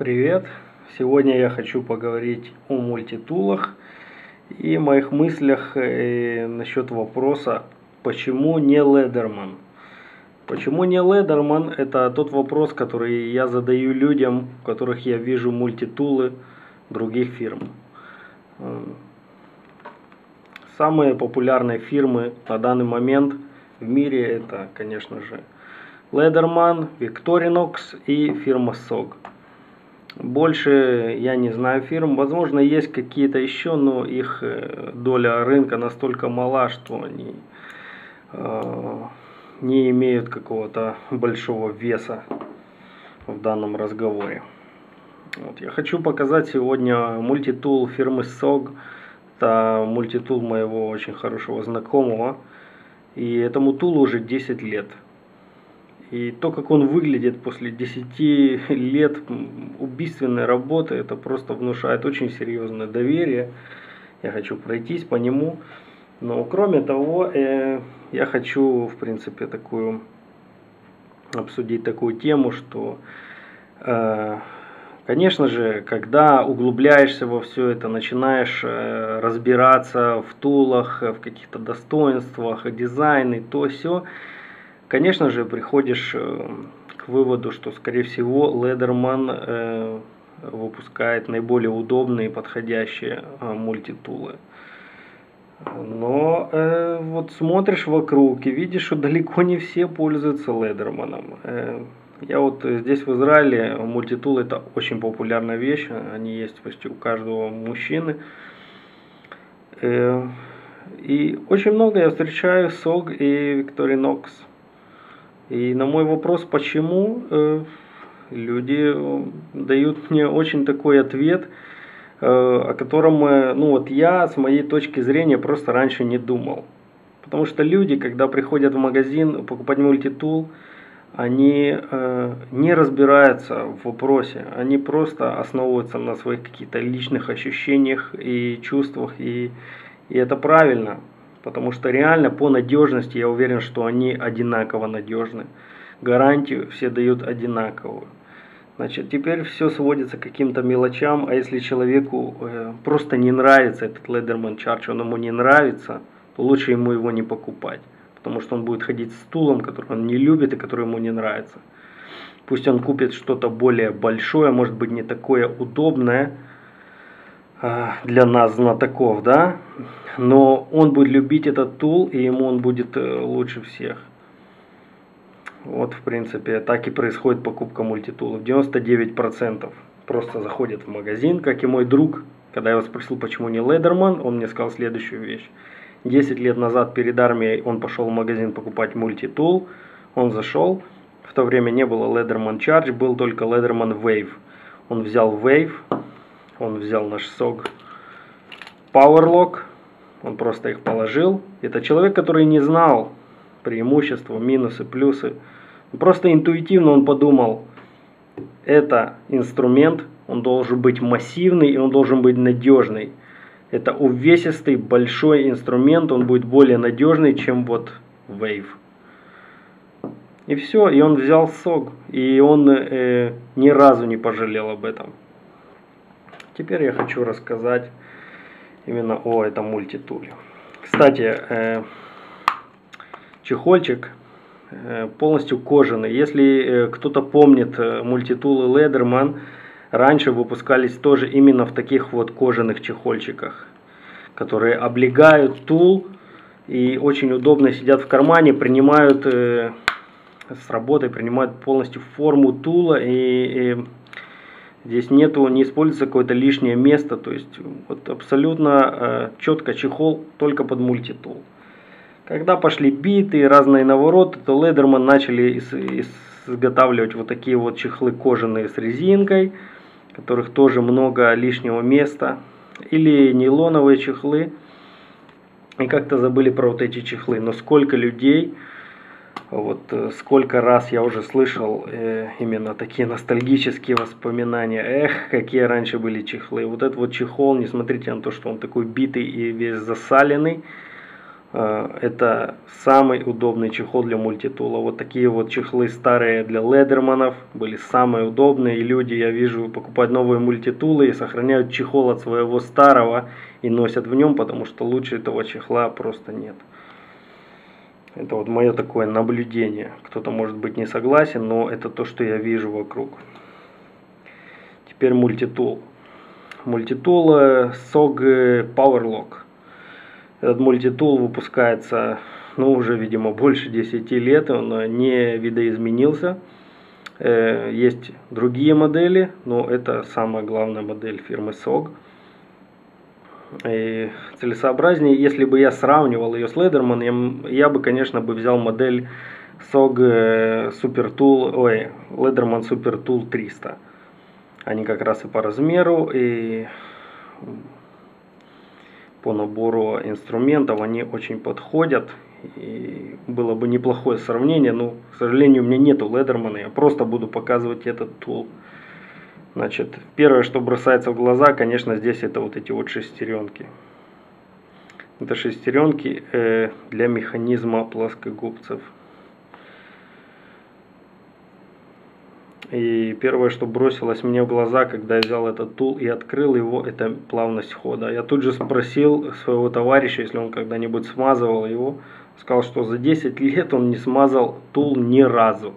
Привет! Сегодня я хочу поговорить о мультитулах и моих мыслях э, насчет вопроса, почему не Ледерман. Почему не Ледерман? Это тот вопрос, который я задаю людям, у которых я вижу мультитулы других фирм. Эм, самые популярные фирмы на данный момент в мире это, конечно же, Ледерман, Victorinox и фирма SOG. Больше я не знаю фирм. Возможно, есть какие-то еще, но их э, доля рынка настолько мала, что они э, не имеют какого-то большого веса в данном разговоре. Вот, я хочу показать сегодня мультитул фирмы SOG. Это мультитул моего очень хорошего знакомого. И этому тулу уже 10 лет. И то, как он выглядит после 10 лет убийственной работы, это просто внушает очень серьезное доверие. Я хочу пройтись по нему. Но кроме того, э, я хочу, в принципе, такую обсудить такую тему, что, э, конечно же, когда углубляешься во все это, начинаешь э, разбираться в тулах, в каких-то достоинствах, дизайне, то все, Конечно же, приходишь э, к выводу, что, скорее всего, Ледерман э, выпускает наиболее удобные и подходящие э, мультитулы. Но э, вот смотришь вокруг и видишь, что далеко не все пользуются Ледерманом. Э, я вот здесь в Израиле мультитул это очень популярная вещь, они есть почти у каждого мужчины. Э, и очень много я встречаю SOG и Victorinox. И на мой вопрос, почему, э, люди э, дают мне очень такой ответ, э, о котором, ну вот я с моей точки зрения просто раньше не думал. Потому что люди, когда приходят в магазин покупать мультитул, они э, не разбираются в вопросе, они просто основываются на своих каких-то личных ощущениях и чувствах, и, и это правильно. Потому что реально по надежности я уверен, что они одинаково надежны. Гарантию все дают одинаковую. Значит, теперь все сводится к каким-то мелочам, а если человеку э, просто не нравится этот Leatherman Charge, он ему не нравится, то лучше ему его не покупать. Потому что он будет ходить с стулом, который он не любит и который ему не нравится. Пусть он купит что-то более большое, может быть не такое удобное, для нас знатоков, да, но он будет любить этот тул, и ему он будет э, лучше всех. Вот, в принципе, так и происходит покупка мультитулов. 99% просто заходит в магазин, как и мой друг. Когда я его спросил, почему не Ледерман, он мне сказал следующую вещь. 10 лет назад перед армией он пошел в магазин покупать мультитул. Он зашел. В то время не было Leatherman Charge, был только Leatherman Wave. Он взял Wave, он взял наш сок Powerlock, он просто их положил. Это человек, который не знал преимущества, минусы, плюсы. Просто интуитивно он подумал, это инструмент, он должен быть массивный и он должен быть надежный. Это увесистый большой инструмент, он будет более надежный, чем вот Wave. И все, и он взял сок, и он э, ни разу не пожалел об этом. Теперь я хочу рассказать именно о этом мультитуле. Кстати, э, чехольчик э, полностью кожаный. Если э, кто-то помнит мультитулы Leatherman, раньше выпускались тоже именно в таких вот кожаных чехольчиках, которые облегают тул и очень удобно сидят в кармане, принимают с работы, принимают полностью форму тула и, и Здесь нету, не используется какое-то лишнее место, то есть вот абсолютно э, четко чехол только под мультитул. Когда пошли биты и разные навороты, то Ледерман начали изготавливать вот такие вот чехлы кожаные с резинкой, которых тоже много лишнего места. Или нейлоновые чехлы. И как-то забыли про вот эти чехлы. Но сколько людей вот э, сколько раз я уже слышал э, именно такие ностальгические воспоминания. Эх, какие раньше были чехлы. Вот этот вот чехол, не смотрите на то, что он такой битый и весь засаленный. Э, это самый удобный чехол для мультитула. Вот такие вот чехлы старые для ледерманов были самые удобные. И люди, я вижу, покупают новые мультитулы и сохраняют чехол от своего старого и носят в нем, потому что лучше этого чехла просто нет. Это вот мое такое наблюдение. Кто-то может быть не согласен, но это то, что я вижу вокруг. Теперь мультитул. Мультитул SOG Powerlock. Этот мультитул выпускается, ну, уже, видимо, больше 10 лет, он не видоизменился. Э, есть другие модели, но это самая главная модель фирмы SOG. И целесообразнее, если бы я сравнивал ее с Leatherman, я, я бы, конечно, бы взял модель SOG э, Super Tool, ой, Leatherman Super Tool 300. Они как раз и по размеру, и по набору инструментов они очень подходят. И было бы неплохое сравнение, но, к сожалению, у меня нету Ледермана, я просто буду показывать этот тул. Значит, первое, что бросается в глаза, конечно, здесь это вот эти вот шестеренки. Это шестеренки э, для механизма плоскогубцев. И первое, что бросилось мне в глаза, когда я взял этот тул и открыл его, это плавность хода. Я тут же спросил своего товарища, если он когда-нибудь смазывал его. Сказал, что за 10 лет он не смазал тул ни разу.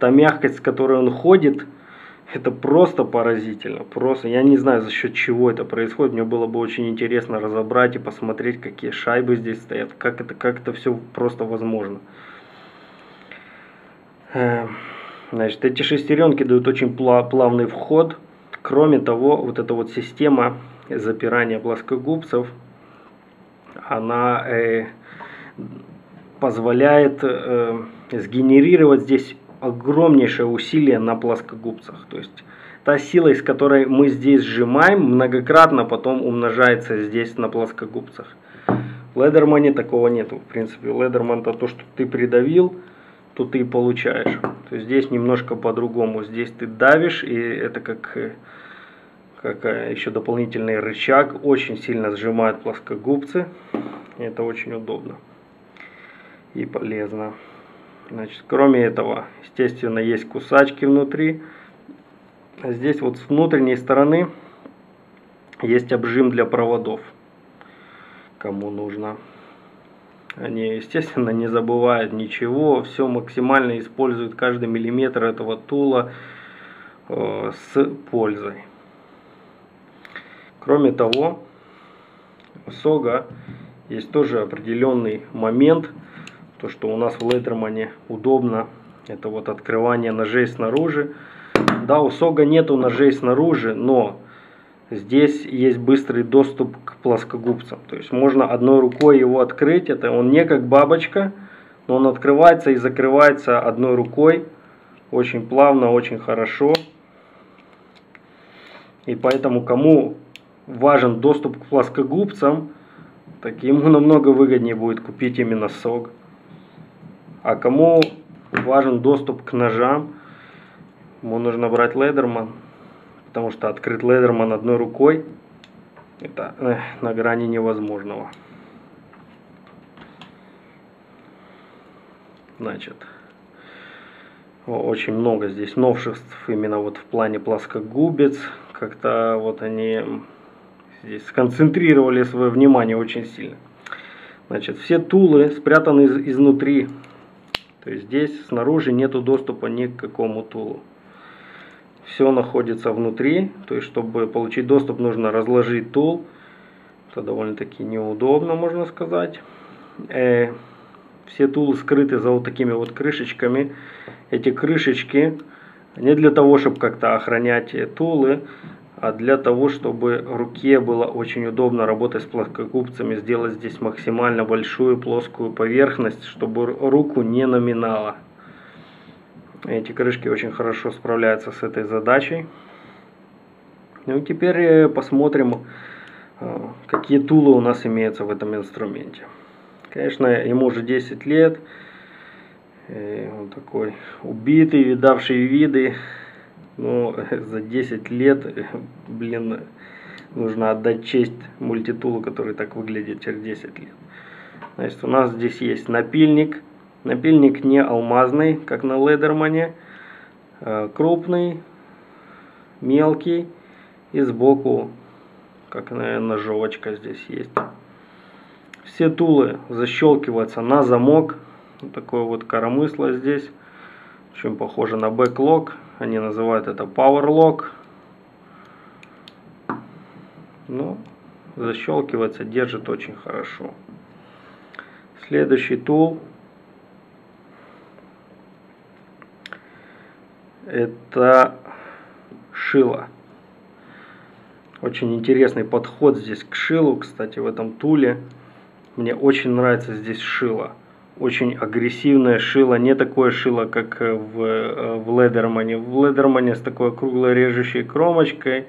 Та мягкость, с которой он ходит, это просто поразительно. Просто я не знаю, за счет чего это происходит. Мне было бы очень интересно разобрать и посмотреть, какие шайбы здесь стоят, как это, как это все просто возможно. Эм, Значит, эти шестеренки дают очень плавный вход. Кроме того, вот эта вот система запирания плоскогубцев, она э, позволяет э, сгенерировать здесь огромнейшее усилие на плоскогубцах. То есть та сила, из которой мы здесь сжимаем, многократно потом умножается здесь на плоскогубцах. В Ледермане такого нету. В принципе, Ледерман это то, что ты придавил, то ты и получаешь. То есть здесь немножко по-другому. Здесь ты давишь, и это как, как э, еще дополнительный рычаг. Очень сильно сжимает плоскогубцы. Это очень удобно и полезно. Значит, кроме этого, естественно, есть кусачки внутри. Здесь вот с внутренней стороны есть обжим для проводов, кому нужно. Они, естественно, не забывают ничего, все максимально используют каждый миллиметр этого тула э, с пользой. Кроме того, у Сога есть тоже определенный момент, то что у нас в Лейтермане удобно, это вот открывание ножей снаружи. Да, у Сога нету ножей снаружи, но Здесь есть быстрый доступ к плоскогубцам. То есть можно одной рукой его открыть. Это он не как бабочка, но он открывается и закрывается одной рукой. Очень плавно, очень хорошо. И поэтому кому важен доступ к плоскогубцам, так ему намного выгоднее будет купить именно сок. А кому важен доступ к ножам, ему нужно брать Ледерман потому что открыть Ледерман одной рукой это э, на грани невозможного. Значит, очень много здесь новшеств именно вот в плане плоскогубец. Как-то вот они здесь сконцентрировали свое внимание очень сильно. Значит, все тулы спрятаны из, изнутри. То есть здесь снаружи нету доступа ни к какому тулу все находится внутри. То есть, чтобы получить доступ, нужно разложить тул. Это довольно-таки неудобно, можно сказать. Э, все тулы скрыты за вот такими вот крышечками. Эти крышечки не для того, чтобы как-то охранять тулы, а для того, чтобы руке было очень удобно работать с плоскогубцами, сделать здесь максимально большую плоскую поверхность, чтобы руку не номинала. Эти крышки очень хорошо справляются с этой задачей. Ну и теперь э, посмотрим, э, какие тулы у нас имеются в этом инструменте. Конечно, ему уже 10 лет. И он такой убитый, видавший виды. Но за 10 лет, блин, нужно отдать честь мультитулу, который так выглядит через 10 лет. Значит, у нас здесь есть напильник. Напильник не алмазный, как на Ледермане. А крупный, мелкий. И сбоку, как наверное, ножовочка здесь есть. Все тулы защелкиваются на замок. Вот такое вот коромысло здесь. Очень похоже на бэклог. Они называют это Power Lock. Ну, защелкивается, держит очень хорошо. Следующий тул. Это шило. Очень интересный подход здесь к шилу, кстати, в этом туле. Мне очень нравится здесь шило очень агрессивное шило, не такое шило, как в, э, в Ледермане. В Ледермане с такой круглой режущей кромочкой.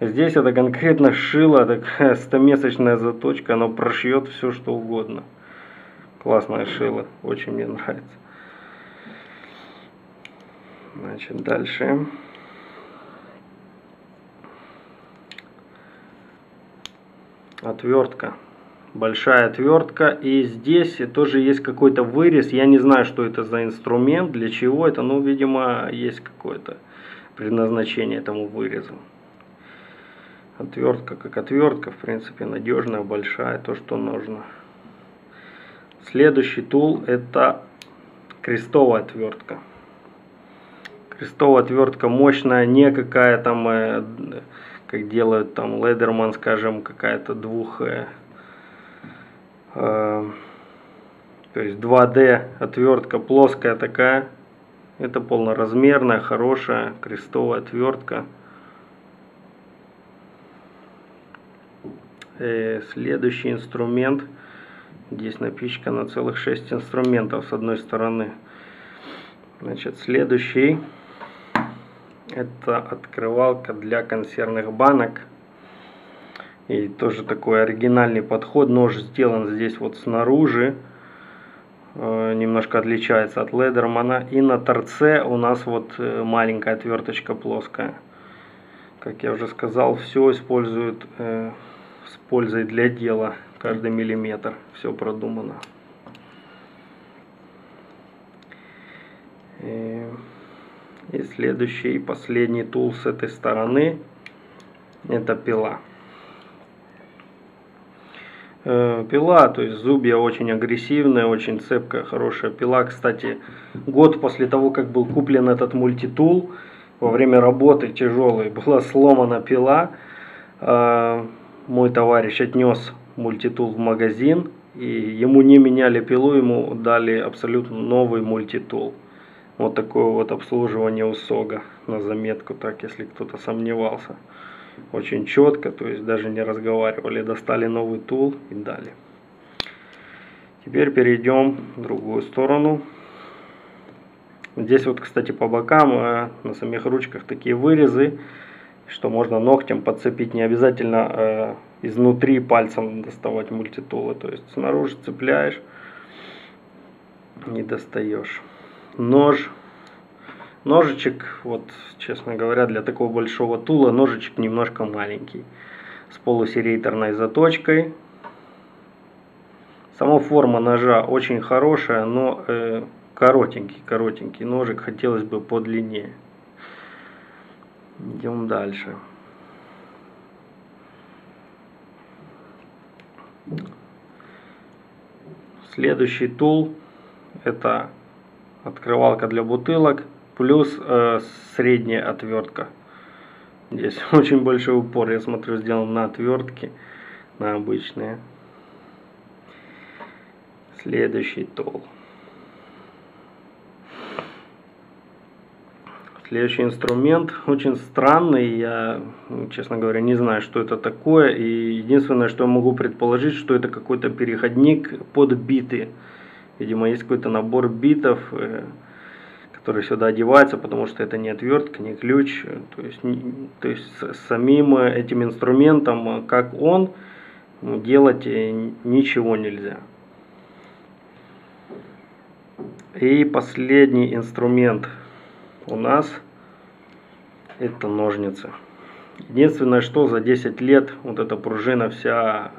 Здесь это конкретно шило, такая стомесочная заточка, оно прошьет все что угодно. Классное шило, очень мне нравится. Значит, дальше. Отвертка большая отвертка. И здесь тоже есть какой-то вырез. Я не знаю, что это за инструмент, для чего это. Ну, видимо, есть какое-то предназначение этому вырезу. Отвертка как отвертка, в принципе, надежная, большая, то, что нужно. Следующий тул это крестовая отвертка. Крестовая отвертка мощная, не какая там, э, как делают там Ледерман, скажем, какая-то двух Э, то есть 2D отвертка плоская такая. Это полноразмерная, хорошая крестовая отвертка. И э, следующий инструмент. Здесь напичкано целых 6 инструментов с одной стороны. Значит, следующий. Это открывалка для консервных банок. И тоже такой оригинальный подход. Нож сделан здесь вот снаружи. Э, немножко отличается от Ледермана. И на торце у нас вот э, маленькая отверточка плоская. Как я уже сказал, все используют э, с пользой для дела. Каждый миллиметр. Все продумано. И, и следующий, последний тул с этой стороны. Это пила. Э, пила, то есть зубья очень агрессивная, очень цепкая, хорошая пила. Кстати, год после того, как был куплен этот мультитул, во время работы тяжелой была сломана пила. Э, мой товарищ отнес мультитул в магазин, и ему не меняли пилу, ему дали абсолютно новый мультитул. Вот такое вот обслуживание у СОГа на заметку, так если кто-то сомневался очень четко, то есть даже не разговаривали, достали новый тул и дали. Теперь перейдем в другую сторону. Здесь вот, кстати, по бокам э, на самих ручках такие вырезы, что можно ногтем подцепить, не обязательно э, изнутри пальцем доставать мультитулы, то есть снаружи цепляешь, не достаешь. Нож Ножичек, вот, честно говоря, для такого большого тула ножичек немножко маленький. С полусерейторной заточкой. Сама форма ножа очень хорошая, но э, коротенький, коротенький ножик. Хотелось бы подлиннее. Идем дальше. Следующий тул это открывалка для бутылок плюс э, средняя отвертка. Здесь очень большой упор, я смотрю, сделан на отвертки, на обычные. Следующий тол. Следующий инструмент очень странный, я, честно говоря, не знаю, что это такое. И единственное, что я могу предположить, что это какой-то переходник под биты. Видимо, есть какой-то набор битов, э, который сюда одевается, потому что это не отвертка, не ключ. То есть, то есть самим этим инструментом, как он, делать ничего нельзя. И последний инструмент у нас это ножницы. Единственное, что за 10 лет вот эта пружина вся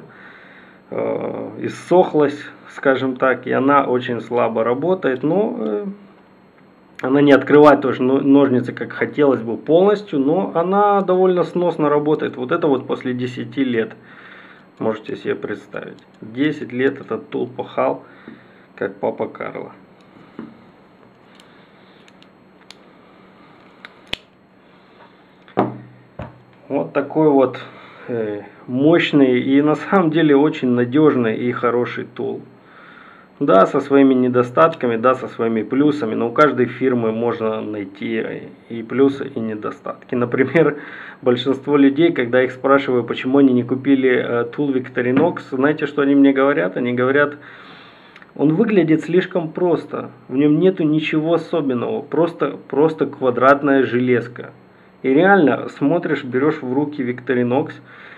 э, иссохлась, скажем так, и она очень слабо работает, но э, она не открывает тоже ножницы, как хотелось бы полностью, но она довольно сносно работает. Вот это вот после 10 лет, можете себе представить. 10 лет этот тул пахал, как папа Карло. Вот такой вот э, мощный и на самом деле очень надежный и хороший тул. Да, со своими недостатками, да, со своими плюсами, но у каждой фирмы можно найти и плюсы, и недостатки. Например, большинство людей, когда их спрашиваю, почему они не купили э, Tool Victorinox, знаете, что они мне говорят? Они говорят, он выглядит слишком просто, в нем нету ничего особенного, просто, просто квадратная железка. И реально смотришь, берешь в руки Victorinox, Э,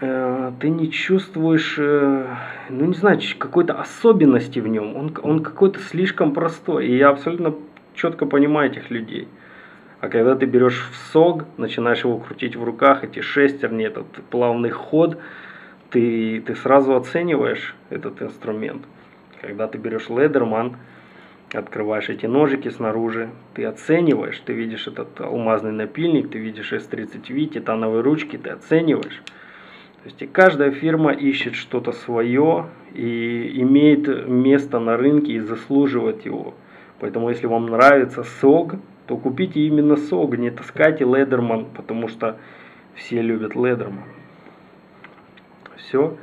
ты не чувствуешь, э, ну не знаю, какой-то особенности в нем. Он, он какой-то слишком простой. И я абсолютно четко понимаю этих людей. А когда ты берешь в сог, начинаешь его крутить в руках, эти шестерни, этот плавный ход, ты, ты сразу оцениваешь этот инструмент. Когда ты берешь ледерман, открываешь эти ножики снаружи, ты оцениваешь, ты видишь этот алмазный напильник, ты видишь S30V, титановые ручки, ты оцениваешь. То есть и каждая фирма ищет что-то свое и имеет место на рынке и заслуживает его. Поэтому если вам нравится SOG, то купите именно SOG, не таскайте Leatherman, потому что все любят Leatherman. Все.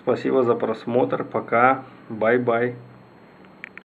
Спасибо за просмотр. Пока. Bye-bye.